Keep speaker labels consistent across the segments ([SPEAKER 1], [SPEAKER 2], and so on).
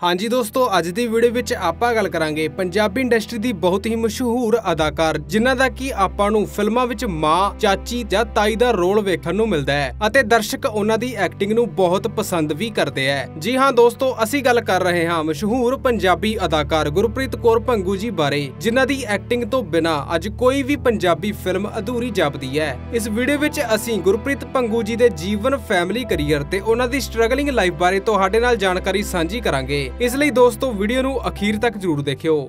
[SPEAKER 1] ਹਾਂਜੀ ਦੋਸਤੋ, ਅੱਜ ਦੀ ਵੀਡੀਓ ਵਿੱਚ ਆਪਾਂ ਗੱਲ ਕਰਾਂਗੇ ਪੰਜਾਬੀ ਇੰਡਸਟਰੀ ਦੀ ਬਹੁਤ ਹੀ ਮਸ਼ਹੂਰ ਅਦਾਕਾਰ, ਜਿਨ੍ਹਾਂ ਦਾ ਕੀ ਆਪਾਂ ਨੂੰ ਫਿਲਮਾਂ ਵਿੱਚ ਮਾਂ, ਚਾਚੀ ਜਾਂ ਤਾਈ ਦਾ ਰੋਲ ਵੇਖਣ ਨੂੰ ਮਿਲਦਾ ਹੈ ਅਤੇ ਦਰਸ਼ਕ ਉਹਨਾਂ ਦੀ ਐਕਟਿੰਗ ਨੂੰ ਬਹੁਤ ਪਸੰਦ ਵੀ ਕਰਦੇ ਹੈ। ਜੀ ਹਾਂ ਦੋਸਤੋ, ਅਸੀਂ ਗੱਲ ਕਰ ਰਹੇ ਹਾਂ ਮਸ਼ਹੂਰ ਪੰਜਾਬੀ ਅਦਾਕਾਰ ਗੁਰਪ੍ਰੀਤ ਕੌਰ ਭੰਗੂ ਜੀ ਬਾਰੇ, ਜਿਨ੍ਹਾਂ ਦੀ ਐਕਟਿੰਗ ਤੋਂ ਬਿਨਾ ਅੱਜ ਕੋਈ ਵੀ ਪੰਜਾਬੀ ਫਿਲਮ ਅਧੂਰੀ ਜਾਪਦੀ ਹੈ। ਇਸ ਵੀਡੀਓ ਵਿੱਚ ਅਸੀਂ ਗੁਰਪ੍ਰੀਤ ਭੰਗੂ ਜੀ ਦੇ ਜੀਵਨ ਫੈਮਿਲੀ ਕੈਰੀਅਰ ਤੇ ਉਹਨਾਂ ਦੀ ਸਟਰਗਲਿੰਗ ਲਾਈਫ ਬਾਰੇ ਤੁਹਾਡੇ ਨਾਲ ਜਾਣਕਾਰੀ ਸਾਂਝੀ ਕਰਾਂਗੇ। ਇਸ ਲਈ ਦੋਸਤੋ ਵੀਡੀਓ ਨੂੰ ਅਖੀਰ ਤੱਕ ਜ਼ਰੂਰ ਦੇਖਿਓ।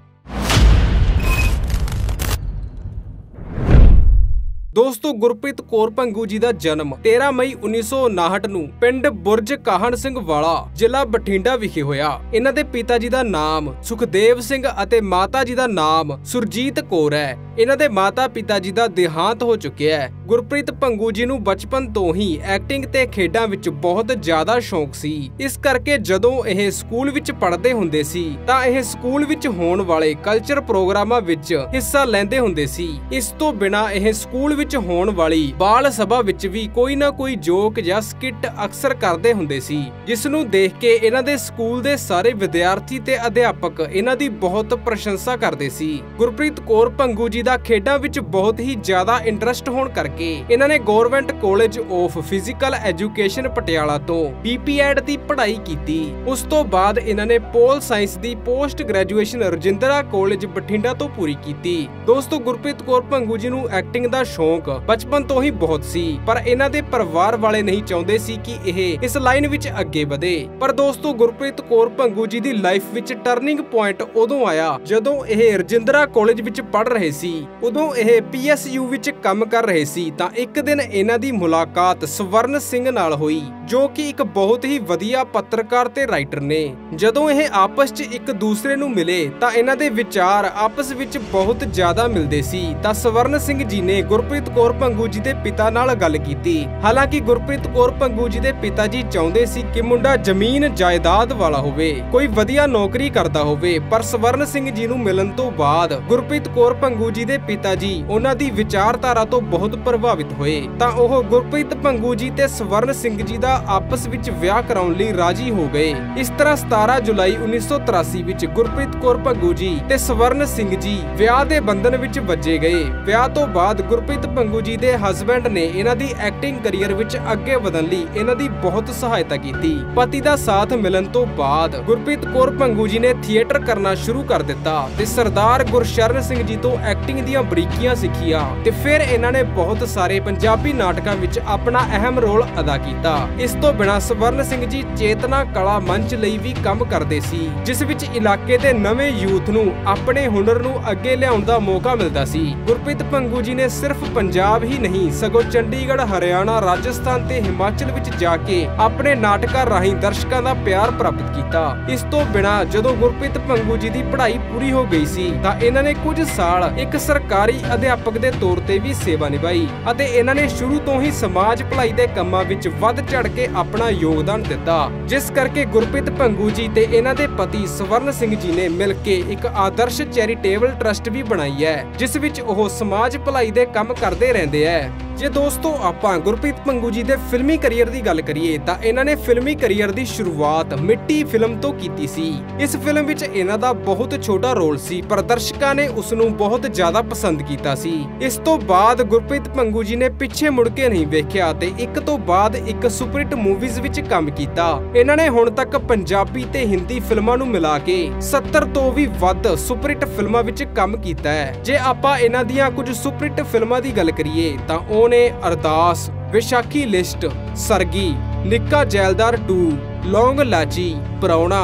[SPEAKER 1] ਦੋਸਤੋ ਗੁਰਪ੍ਰੀਤ ਕੌਰ ਪੰਗੂ ਜੀ ਦਾ ਜਨਮ 13 ਮਈ 1959 ਨੂੰ ਪਿੰਡ ਬੁਰਜ ਕਾਹਨ ਸਿੰਘ ਵਾਲਾ ਜ਼ਿਲ੍ਹਾ ਬਠਿੰਡਾ ਵਿਖੇ ਹੋਇਆ। ਇਹਨਾਂ ਦੇ ਪਿਤਾ ਜੀ ਦਾ ਨਾਮ ਸੁਖਦੇਵ ਸਿੰਘ ਅਤੇ ਮਾਤਾ ਜੀ ਦਾ ਨਾਮ ਸੁਰਜੀਤ ਕੌਰ ਹੈ। ਇਹਨਾਂ ਦੇ ਮਾਤਾ ਪਿਤਾ ਜੀ ਦਾ ਦੇਹਾਂਤ ਹੋ ਚੁੱਕਿਆ ਹੈ। ਗੁਰਪ੍ਰੀਤ ਭੰਗੂ ਜੀ ਨੂੰ ਬਚਪਨ ਤੋਂ ਹੀ ਐਕਟਿੰਗ ਤੇ ਖੇਡਾਂ ਵਿੱਚ ਬਹੁਤ ਜ਼ਿਆਦਾ ਸ਼ੌਂਕ ਸੀ। ਇਸ ਕਰਕੇ ਜਦੋਂ ਇਹ ਸਕੂਲ ਵਿੱਚ ਪੜ੍ਹਦੇ ਹੁੰਦੇ ਸੀ, ਤਾਂ ਇਹ ਸਕੂਲ ਵਿੱਚ ਹੋਣ ਵਾਲੇ ਕਲਚਰ ਪ੍ਰੋਗਰਾਮਾਂ ਵਿੱਚ ਹਿੱਸਾ ਲੈਂਦੇ ਹੁੰਦੇ ਸੀ। ਇਸ ਤੋਂ ਬਿਨਾ ਇਹ ਸਕੂਲ ਵਿੱਚ ਹੋਣ ਵਾਲੀ ਬਾਲ ਸਭਾ ਵਿੱਚ ਵੀ ਕੋਈ ਨਾ ਕੋਈ ਜੋਕ ਜਾਂ ਸਕਿੱਟ ਅਕਸਰ ਕਰਦੇ ਹੁੰਦੇ ਸੀ, ਜਿਸ ਨੂੰ ਦੇਖ ਕੇ ਇਹਨਾਂ ਦੇ ਸਕੂਲ ਦੇ ਸਾਰੇ ਵਿਦਿਆਰਥੀ ਤੇ ਅਧਿਆਪਕ ਇਹਨਾਂ ਦੀ ਬਹੁਤ ਪ੍ਰਸ਼ੰਸਾ ਕਰਦੇ ਸੀ। ਗੁਰਪ੍ਰੀਤ ਕੌਰ ਭੰਗੂ ਜੀ ਦਾ ਖੇਡਾਂ ਵਿੱਚ ਬਹੁਤ ਹੀ ਜ਼ਿਆਦਾ ਇੰਟਰਸਟ ਹੋਣ ਕਰਕੇ ਇਹਨਾਂ ਨੇ government college of physical education Patiala ਤੋਂ ਬੀਪੀਐਡ ਦੀ ਪੜ੍ਹਾਈ ਕੀਤੀ। ਉਸ ਤੋਂ ਬਾਅਦ ਇਹਨਾਂ ਨੇ ਪੋਲ ਸਾਇੰਸ ਦੀ post graduation Rajindra college Bathinda ਤੋਂ ਪੂਰੀ ਕੀਤੀ। ਦੋਸਤੋ, ਗੁਰਪ੍ਰੀਤ ਕੌਰ ਭੰਗੂ ਜੀ ਨੂੰ ਐਕਟਿੰਗ ਦਾ ਸ਼ੌਂਕ ਬਚਪਨ ਤੋਂ ਹੀ ਬਹੁਤ ਸੀ, ਪਰ ਇਹਨਾਂ ਦੇ ਪਰਿਵਾਰ ਵਾਲੇ ਨਹੀਂ ਚਾਹੁੰਦੇ ਸੀ ਕਿ ਇਹ ਇਸ ਲਾਈਨ ਵਿੱਚ ਅੱਗੇ ਵਧੇ। ਪਰ ਦੋਸਤੋ, ਗੁਰਪ੍ਰੀਤ ਕੌਰ ਭੰਗੂ ਜੀ ਦੀ ਲਾਈਫ ਵਿੱਚ ਟਰਨਿੰਗ ਪੁਆਇੰਟ ਉਦੋਂ ਆਇਆ, ਜਦੋਂ ਇਹ ਰਜਿੰਦਰਾ ਕਾਲਜ ਵਿੱਚ ਪੜ੍ਹ ਰਹੇ ਸੀ। ਉਦੋਂ ਇਹ ਪੀਐਸਯੂ ਵਿੱਚ ਕੰਮ ਕਰ ਰਹੇ ਸੀ, ਤਾਂ ਇੱਕ ਦਿਨ ਇਹਨਾਂ ਦੀ ਮੁਲਾਕਾਤ ਸਵਰਨ ਸਿੰਘ ਨਾਲ ਹੋਈ, ਜੋ ਕਿ ਇੱਕ ਬਹੁਤ ਹੀ ਵਧੀਆ ਪੱਤਰਕਾਰ ਤੇ ਰਾਈਟਰ ਨੇ। ਜਦੋਂ ਇਹ ਆਪਸ 'ਚ ਇੱਕ ਦੂਸਰੇ ਨੂੰ ਮਿਲੇ, ਤਾਂ ਇਹਨਾਂ ਦੇ ਵਿਚਾਰ ਆਪਸ ਵਿੱਚ ਬਹੁਤ ਜ਼ਿਆਦਾ ਮਿਲਦੇ ਸੀ। ਤਾਂ ਸਵਰਨ ਸਿੰਘ ਜੀ ਨੇ ਗੁਰਪ੍ਰੀਤ ਕੌਰ ਭੰਗੂ ਜੀ ਦੇ ਪਿਤਾ ਨਾਲ ਗੱਲ ਕੀਤੀ। ਹਾਲਾਂਕਿ ਗੁਰਪ੍ਰੀਤ ਕੌਰ ਭੰਗੂ ਜੀ ਦੇ ਪਿਤਾ ਜੀ ਚਾਹੁੰਦੇ ਸੀ ਕਿ ਮੁੰਡਾ ਜ਼ਮੀਨ ਜਾਇਦਾਦ ਵਾਲਾ ਹੋਵੇ, ਕੋਈ ਵਧੀਆ ਨੌਕਰੀ ਕਰਦਾ ਹੋਵੇ, ਪਰ ਸਵਰਨ ਸਿੰਘ ਜੀ ਨੂੰ ਮਿਲਣ ਤੋਂ ਬਾਅਦ ਗੁਰਪ੍ਰੀਤ ਕੌਰ ਭੰਗੂ ਜੀ ਦੇ ਪਿਤਾ ਜੀ ਉਹਨਾਂ ਦੀ ਵਿਚਾਰਧਾਰਾ ਤੋਂ ਬਹੁਤ ਪ੍ਰਭਾਵਿਤ ਹੋਏ। ਤਾਂ ਉਹ ਗੁਰਪ੍ਰੀਤ ਭੰਗੂ ਜੀ ਤੇ ਸਵਰਨ ਸਿੰਘ ਜੀ ਦਾ ਆਪਸ ਵਿੱਚ ਵਿਆਹ ਕਰਾਉਣ ਲਈ ਰਾਜੀ ਹੋ ਗਏ। ਇਸ ਤਰ੍ਹਾਂ 17 ਜੁਲਾਈ 1983 ਵਿੱਚ ਗੁਰਪ੍ਰੀਤ ਕੌਰ ਭੰਗੂ ਜੀ ਤੇ ਸਵਰਨ ਸਿੰਘ ਜੀ ਵਿਆਹ ਦੇ ਬੰਧਨ ਵਿੱਚ ਵੱਜੇ ਗਏ। ਵਿਆਹ ਤੋਂ ਬਾਅਦ ਗੁਰਪ੍ਰੀਤ ਪੰਗੂ ਜੀ ਦੇ ਹਸਬੰਡ ਨੇ ਇਹਨਾਂ ਦੀ ਐਕਟਿੰਗ ਕੈਰੀਅਰ ਵਿੱਚ ਅੱਗੇ ਵਧਣ ਲਈ ਇਹਨਾਂ ਦੀ ਬਹੁਤ ਸਹਾਇਤਾ ਕੀਤੀ। ਪਤੀ ਦਾ ਸਾਥ ਮਿਲਣ ਤੋਂ ਬਾਅਦ ਗੁਰਪ੍ਰੀਤ ਕੌਰ ਭੰਗੂ ਜੀ ਨੇ ਥੀਏਟਰ ਕਰਨਾ ਸ਼ੁਰੂ ਕਰ ਦਿੱਤਾ ਤੇ ਸਰਦਾਰ ਗੁਰਸ਼ਰਨ ਸਿੰਘ ਜੀ ਤੋਂ ਐਕਟਿੰਗ ਦੀਆਂ ਬਰੀਕੀਆਂ ਸਿੱਖੀਆਂ ਤੇ ਫਿਰ ਇਹਨਾਂ ਨੇ ਬਹੁਤ ਸਾਰੇ ਪੰਜਾਬੀ ਨਾਟਕਾਂ ਵਿੱਚ ਆਪਣਾ ਅਹਿਮ ਰੋਲ ਅਦਾ ਕੀਤਾ। ਇਸ ਤੋਂ ਬਿਨਾਂ ਸਵਰਨ ਸਿੰਘ ਜੀ ਚੇਤਨਾ ਕਲਾ ਮੰਚ ਲਈ ਵੀ ਕੰਮ ਕਰਦੇ ਸੀ, ਜਿਸ ਵਿੱਚ ਇਲਾਕੇ ਦੇ ਨਵੇਂ ਯੂਥ ਨੂੰ ਆਪਣੇ ਹੁਨਰ ਨੂੰ ਅੱਗੇ ਲਿਆਉਣ ਦਾ ਮੌਕਾ ਮਿਲਦਾ ਸੀ। ਗੁਰਪ੍ਰੀਤ ਪੰਗੂ ਜੀ ਨੇ ਸਿਰਫ ਪੰਜਾਬ ਹੀ ਨਹੀਂ, ਸਗੋਂ ਚੰਡੀਗੜ੍ਹ, ਹਰਿਆਣਾ, ਰਾਜਸਥਾਨ ਤੇ ਹਿਮਾਚਲ ਵਿੱਚ ਜਾ ਕੇ ਆਪਣੇ ਨਾਟਕਾਂ ਰਾਹੀਂ ਦਰਸ਼ਕਾਂ ਦਾ ਪਿਆਰ ਪ੍ਰਾਪਤ ਕੀਤਾ। ਇਸ ਤੋਂ ਬਿਨਾਂ ਜਦੋਂ ਗੁਰਪ੍ਰੀਤ ਭੰਗੂ ਜੀ ਦੀ ਪੜ੍ਹਾਈ ਪੂਰੀ ਹੋ ਗਈ ਸੀ, ਤਾਂ ਇਹਨਾਂ ਨੇ ਕੁਝ ਸਾਲ ਇੱਕ ਸਰਕਾਰੀ ਅਧਿਆਪਕ ਦੇ ਤੌਰ ਤੇ ਵੀ ਸੇਵਾ ਨਿਭਾਈ ਅਤੇ ਇਹਨਾਂ ਨੇ ਸ਼ੁਰੂ ਤੋਂ ਹੀ ਸਮਾਜ ਭਲਾਈ ਦੇ ਕੰਮਾਂ ਵਿੱਚ ਵੱਧ ਚੜ ਕੇ ਆਪਣਾ ਯੋਗਦਾਨ ਦਿੱਤਾ। ਜਿਸ ਕਰਕੇ ਗੁਰਪ੍ਰੀਤ ਭੰਗੂ ਜੀ ਤੇ ਇਹਨਾਂ ਦੇ ਪਤੀ ਸਵਰਨ ਸਿੰਘ ਜੀ ਨੇ ਮਿਲ ਕੇ ਇੱਕ ਆਦਰਸ਼ ਚੈਰੀਟੇਬਲ ਟਰਸਟ ਵੀ ਬਣਾਈ ਹੈ, ਜਿਸ ਵਿੱਚ ਉਹ ਸਮਾਜ ਭਲਾਈ ਦੇ ਕੰਮ ਕਰਦੇ ਰਹਿੰਦੇ ਐ। ਜੇ ਦੋਸਤੋ ਆਪਾਂ ਗੁਰਪ੍ਰੀਤ ਪੰਗੂ ਜੀ ਦੇ ਫਿਲਮੀ ਕੈਰੀਅਰ ਦੀ ਗੱਲ ਕਰੀਏ ਤਾਂ ਇਹਨਾਂ ਨੇ ਫਿਲਮੀ ਕੈਰੀਅਰ ਦੀ ਸ਼ੁਰੂਆਤ ਮਿੱਟੀ ਫਿਲਮ ਤੋਂ ਕੀਤੀ ਸੀ। ਇਸ ਫਿਲਮ ਵਿੱਚ ਇਹਨਾਂ ਦਾ ਬਹੁਤ ਛੋਟਾ ਰੋਲ ਸੀ, ਪਰ ਦਰਸ਼ਕਾਂ ਨੇ ਉਸ ਨੂੰ ਬਹੁਤ ਜ਼ਿਆਦਾ ਪਸੰਦ ਕੀਤਾ ਸੀ। ਇਸ ਤੋਂ ਬਾਅਦ ਗੁਰਪ੍ਰੀਤ ਭੰਗੂ ਜੀ ਨੇ ਪਿੱਛੇ ਮੁੜ ਕੇ ਨਹੀਂ ਵੇਖਿਆ ਤੇ ਇੱਕ ਤੋਂ ਬਾਅਦ ਇੱਕ ਸੁਪਰਹਿੱਟ ਮੂਵੀਜ਼ ਵਿੱਚ ਕੰਮ ਕੀਤਾ। ਇਹਨਾਂ ਨੇ ਹੁਣ ਤੱਕ ਪੰਜਾਬੀ ਤੇ ਹਿੰਦੀ ਫਿਲਮਾਂ ਨੂੰ ਮਿਲਾ ਕੇ 70 ਤੋਂ ਵੀ ਵੱਧ ਸੁਪਰਹਿੱਟ ਫਿਲਮਾਂ ਵਿੱਚ ਕੰਮ ਕੀਤਾ ਹੈ। ਜੇ ਆਪਾਂ ਇਹਨਾਂ ਦੀਆਂ ਕੁਝ ਸੁਪਰਹਿੱਟ ਫਿਲਮਾਂ ਦੀ ਗੱਲ ਕਰੀਏ ਤਾਂ ਉਹ ਨੇ ਅਰਦਾਸ, ਵਿਸ਼ਾਖੀ ਲਿਸਟ, ਸਰਗੀ, ਨਿੱਕਾ ਜੈਲਦਾਰ 2 ਲੌਂਗ ਲਾਚੀ, ਪਰੌਣਾ,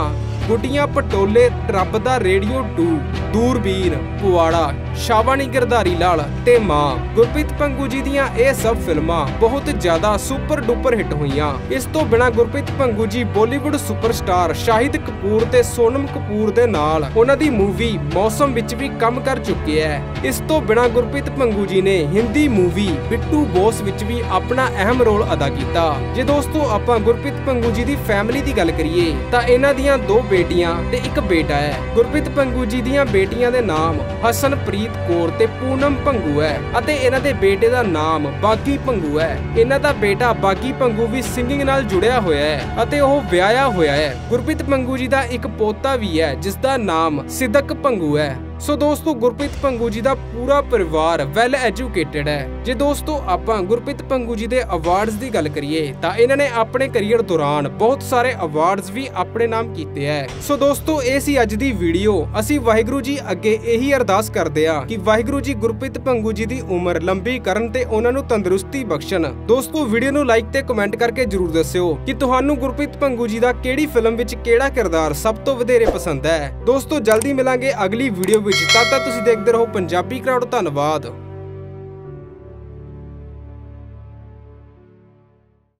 [SPEAKER 1] ਗੁੱਡੀਆਂ ਪਟੋਲੇ ਰੱਬ ਦਾ ਰੇਡੀਓ 2 ਦੂਰਬੀਨ, ਪੁਆੜਾ ਸ਼ਾਵਾਨੀ ਗਿਰਧਾਰੀ ਲਾਲ ਤੇ ਮਾਂ ਗੁਰਪ੍ਰੀਤ ਪੰਗੂ ਜੀ ਦੀਆਂ ਇਹ ਸਭ ਫਿਲਮਾਂ ਬਹੁਤ ਜ਼ਿਆਦਾ ਸੁਪਰ ਡੁਪਰ ਹਿੱਟ ਹੋਈਆਂ। ਇਸ ਤੋਂ ਬਿਨਾ ਗੁਰਪ੍ਰੀਤ ਪੰਗੂ ਜੀ ਬਾਲੀਵੁੱਡ ਸੁਪਰਸਟਾਰ ਸ਼ਾਹਿਦ ਕਪੂਰ ਤੇ ਸੋਨਮ ਕਪੂਰ ਦੇ ਨਾਲ ਉਹਨਾਂ ਦੀ ਮੂਵੀ ਮੌਸਮ ਵਿੱਚ ਵੀ ਕੰਮ ਕਰ ਚੁੱਕੇ ਹੈ ਇਸ ਤੋਂ ਬਿਨਾ ਗੁਰਪ੍ਰੀਤ ਭੰਗੂ ਜੀ ਨੇ ਹਿੰਦੀ ਮੂਵੀ ਬਿੱਟੂ ਬੋਸ ਵਿੱਚ ਵੀ ਆਪਣਾ ਅਹਿਮ ਰੋਲ ਅਦਾ ਕੀਤਾ। ਜੇ ਦੋਸਤੋ ਆਪਾਂ ਗੁਰਪ੍ਰੀਤ ਪੰਗੂ ਜੀ ਦੀ ਫੈਮਿਲੀ ਦੀ ਗੱਲ ਕਰੀਏ, ਤਾਂ ਇਹਨਾਂ ਦੀਆਂ ਦੋ ਬੇਟੀਆਂ ਤੇ ਇੱਕ ਬੇਟਾ ਹੈ ਗੁਰਪ੍ਰੀਤ ਪੰਗੂ ਜੀ ਦੀਆਂ ਬੇਟੀਆਂ ਦੇ ਨਾਮ ਹਸਨਪ੍ਰੀਤ ਕੌਰ ਤੇ ਪੂਨਮ ਪੰਗੂ ਹੈ ਅਤੇ ਇਹਨਾਂ ਦੇ ਬੇਟੇ ਦਾ ਨਾਮ ਬਾਗੀ ਪੰਗੂ ਹੈ। ਇਹਨਾਂ ਦਾ ਬੇਟਾ ਬਾਗੀ ਪੰਗੂ ਵੀ ਸਿੰਗਿੰਗ ਨਾਲ ਜੁੜਿਆ ਹੋਇਆ ਹੈ ਅਤੇ ਉਹ ਵਿਆਹਿਆ ਹੋਇਆ ਹੈ। ਗੁਰਪ੍ਰੀਤ ਪੰਗੂ ਜੀ ਦਾ ਇੱਕ ਪੋਤਾ ਵੀ ਹੈ ਜਿਸ ਦਾ ਨਾਮ ਸਿਦਕ ਪੰਗੂ ਹੈ। ਸੋ ਦੋਸਤੋ, ਗੁਰਪ੍ਰੀਤ ਪੰਗੂ ਜੀ ਦਾ ਪੂਰਾ ਪਰਿਵਾਰ ਵੈਲ ਐਜੂਕੇਟਿਡ ਹੈ। ਜੇ ਦੋਸਤੋ, ਆਪਾਂ ਗੁਰਪ੍ਰੀਤ ਪੰਗੂ ਜੀ ਦੇ ਅਵਾਰਡਸ ਦੀ ਗੱਲ ਕਰੀਏ, ਤਾਂ ਇਹਨਾਂ ਨੇ ਆਪਣੇ ਕੈਰੀਅਰ ਦੌਰਾਨ ਬਹੁਤ ਸਾਰੇ ਅਵਾਰਡਸ ਵੀ ਆਪਣੇ ਨਾਮ ਕੀਤੇ ਹੈ। ਸੋ ਦੋਸਤੋ, ਇਹ ਸੀ ਅੱਜ ਦੀ ਵੀਡੀਓ ਅਸੀਂ ਵਾਹਿਗੁਰੂ ਜੀ ਅੱਗੇ ਇਹੀ ਅਰਦਾਸ ਕਰਦੇ ਹਾਂ ਕਿ ਵਾਹਿਗੁਰੂ ਜੀ ਗੁਰਪ੍ਰੀਤ ਪੰਗੂ ਜੀ ਦੀ ਉਮਰ ਲੰਬੀ ਕਰਨ ਤੇ ਉਹਨਾਂ ਨੂੰ ਤੰਦਰੁਸਤੀ ਬਖਸ਼ਣ। ਦੋਸਤੋ ਵੀਡੀਓ ਨੂੰ ਲਾਈਕ ਤੇ ਕਮੈਂਟ ਕਰਕੇ ਜਰੂਰ ਦੱਸਿਓ ਕਿ ਤੁਹਾਨੂੰ ਗੁਰਪ੍ਰੀਤ ਪੰਗੂ ਜੀ ਦਾ ਕਿਹੜੀ ਫਿਲਮ ਵਿੱਚ ਕਿਹੜਾ ਕਿਰਦਾਰ ਸਭ ਤੋਂ ਵਧੇਰੇ ਪਸੰਦ ਹੈ। ਦੋਸਤੋ, ਜਲਦੀ ਮਿਲਾਂਗੇ ਅਗਲੀ ਵੀਡੀਓ ਵਿੱਚ ਤਦ ਤੁਸੀਂ ਦੇਖਦੇ ਰਹੋ ਪੰਜਾਬੀ ਕਰਾਊਡ ਧੰਨਵਾਦ।